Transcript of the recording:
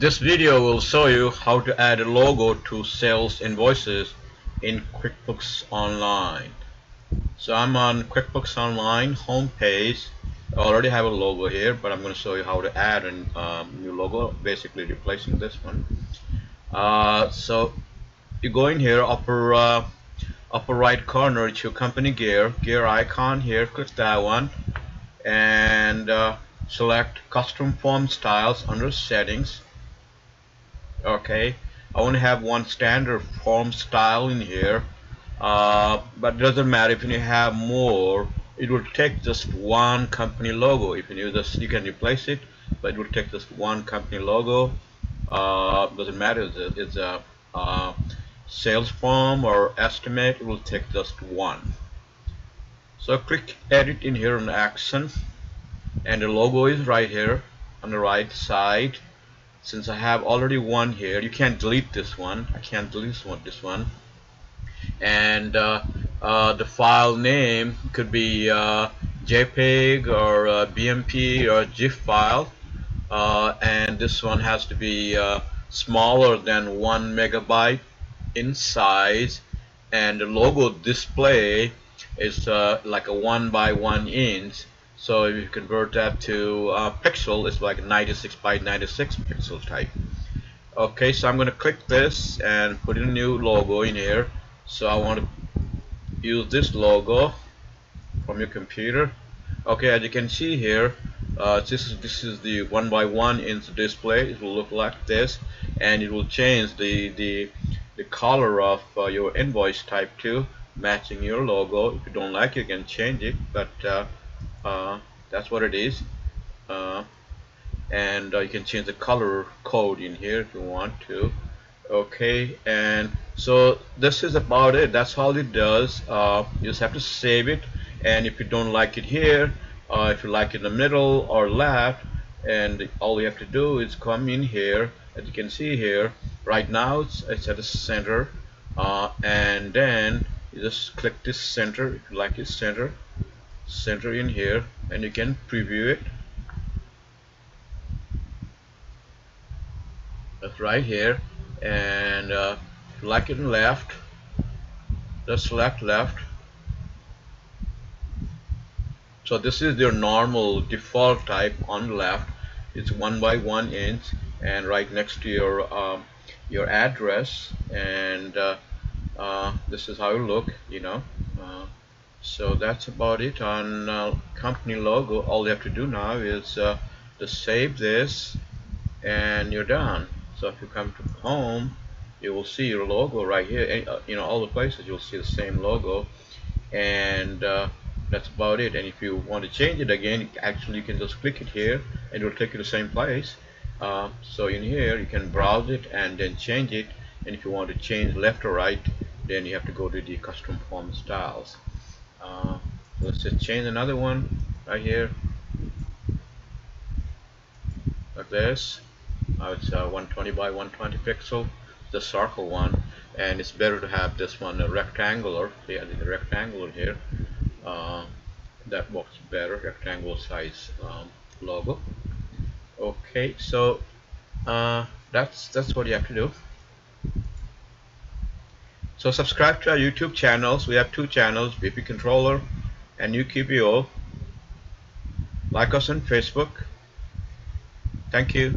This video will show you how to add a logo to sales invoices in QuickBooks Online. So I'm on QuickBooks Online homepage. I already have a logo here, but I'm going to show you how to add a um, new logo, basically replacing this one. Uh, so you go in here, upper uh, upper right corner, it's your company gear, gear icon here. Click that one, and uh, select custom form styles under settings okay? I only have one standard form style in here uh, but it doesn't matter. If you have more it will take just one company logo. If you need just you can replace it but it will take just one company logo. Uh, doesn't matter. It's a, it's a uh, sales form or estimate. It will take just one. So click edit in here on action and the logo is right here on the right side since I have already one here you can't delete this one. I can't delete this one, this one. and uh, uh, the file name could be uh, JPEG or uh, BMP or GIF file. Uh, and this one has to be smaller than one megabyte in size. And the logo display is like a one by one inch so if you convert that to uh, pixel it's like 96 by 96 pixel type. Okay so I'm gonna click this and put in a new logo in here. So I want to use this logo from your computer. Okay as you can see here uh, this is this is the one by one inch display. It will look like this and it will change the the the color of uh, your invoice type to matching your logo. If you don't like it you can change it but uh, that's what it is. Uh, and uh, you can change the color code in here if you want to. Okay and so this is about it. That's all it does. Uh, you just have to save it. And if you don't like it here uh, if you like it in the middle or left and all you have to do is come in here as you can see here. Right now it's, it's at the center. Uh, and then you just click this center if you like it center center in here and you can preview it. That's right here and uh, like it in left just select left. So this is your normal default type on left. It's one by one inch and right next to your um, your address and uh, uh, this is how it look you know uh, so that's about it on uh, company logo. All you have to do now is uh, to save this and you're done. So if you come to home you will see your logo right here. Uh, you know all the places you'll see the same logo. And uh, that's about it. And if you want to change it again actually you can just click it here and it will take you to the same place. Uh, so in here you can browse it and then change it. And if you want to change left or right then you have to go to the custom form styles uh, let's just change another one right here. Like this. Now it's uh, 120 by 120 pixel the circle one. And it's better to have this one a rectangular. Yeah the rectangular here. Uh, that works better rectangle size um, logo. Okay so uh, that's that's what you have to do so subscribe to our YouTube channels. We have two channels, VP Controller and NewQBO. Like us on Facebook. Thank you.